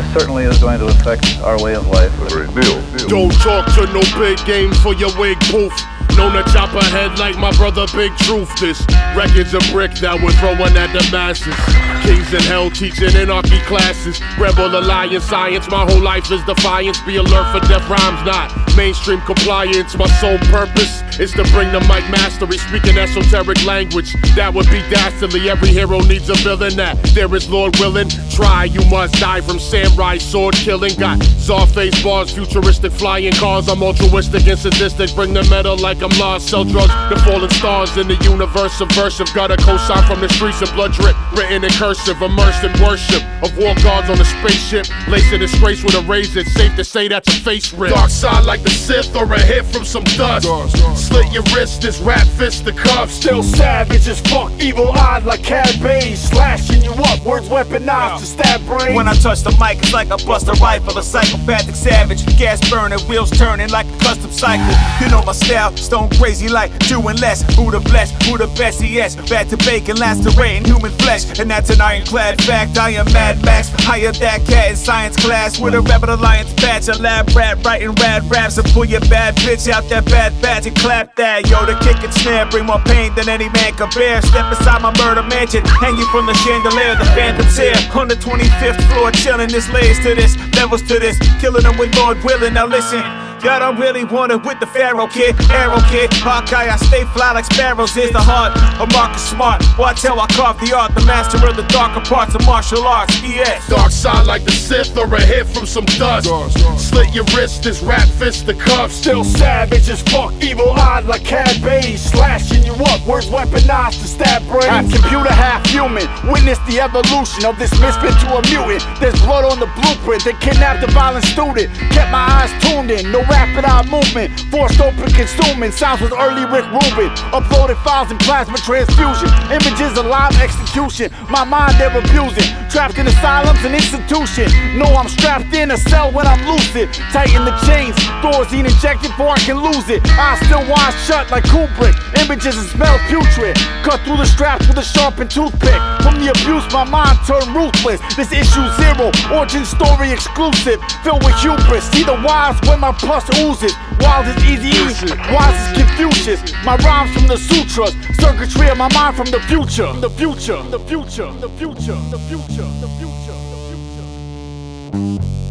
certainly is going to affect our way of life. Don't talk to no big game for your wig poof. Known to chop a head like my brother Big Truth. This record's a brick that we're throwing at the masses. Kings in hell teaching anarchy classes. Rebel alliance science, my whole life is defiance. Be alert for death rhymes, not mainstream compliance. My sole purpose is to bring the mic mastery, speaking esoteric language. That would be dastardly. Every hero needs a villain that there is Lord Willin. Try, you must die from samurai sword killing. Got Czarface bars, futuristic flying cars. I'm altruistic and sadistic. Bring the metal like I'm lost. Sell drugs to fallen stars in the universe subversive. Got a cosign from the streets of blood drip, written in cursive, immersed in worship of war gods on a spaceship. Lacing disgrace with a razor. Safe to say that's a face rip. Dark side like the Sith or a hit from some dust. Slit your wrist, this rap fist the cuff. Still savage as fuck, evil eyed like Cad Bane, slashing you up, words weaponized to stab brain. When I touch the mic, it's like I bust a rifle, a psychopathic savage. Gas burning, wheels turning like a custom cycle. You know my style, stone crazy like doing less. Who the blessed, who the best, yes. Back to bacon, lacerating human flesh. And that's an ironclad fact. I am Mad Max, higher that cat in science class with a rabbit alliance badge. A lab rat writing rad raps and pull your bad bitch out that bad badge and clap that. Yo, the kick and snare bring more pain than any man can bear. Step inside my murder mansion, hanging from the chandelier, the On the 25th floor, chilling. This layers to this, levels to this, killing them with Lord Willin. Now listen. Y'all don't really want it with the Pharaoh kid, Arrow kid, Hawkeye. I stay fly like sparrows. Is the heart of Marcus Smart? Watch how I carve the art, the master of the darker parts of martial arts. Yes. Dark side like the Sith or a hit from some dust. Slit your wrist, this rap fist the cuff. Still savage as fuck, evil eyed like Cad Bane, slashing you up, words weaponized to stab brains. Half computer, half human. Witness the evolution of this misfit to a mutant. There's blood on the blueprint. They kidnapped the violent student. Kept my eyes tuned in. No rapid eye movement. Forced open consuming. Sounds with early Rick Rubin. Uploaded files in plasma transfusion. Images of live execution. My mind they're abusing. Trapped in asylums and institutions. No, I'm strapped in a cell when I'm lucid. Tighten the chains. Thorazine injected before I can lose it. I still wide shut like Kubrick. Images and smell putrid. Cut through the straps with a sharpened toothpick. From the abuse, my mind turned ruthless. This issue zero. Origin story exclusive. Filled with hubris. See the wise when my pus oozes. Wild is easy, wise is Confucius. My rhymes from the sutras. Circuitry of my mind from the future. The future. The future. The future. The future. The future. The future.